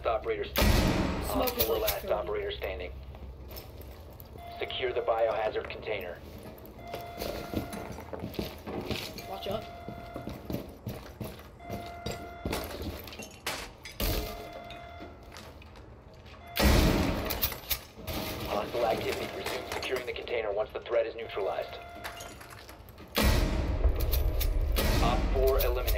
Uh, last operator standing. Smoke 4 last throwing- operator standing. Secure the biohazard container. Watch out. Hostile activity. Resume securing the container once the threat is neutralized. Op 4 eliminated.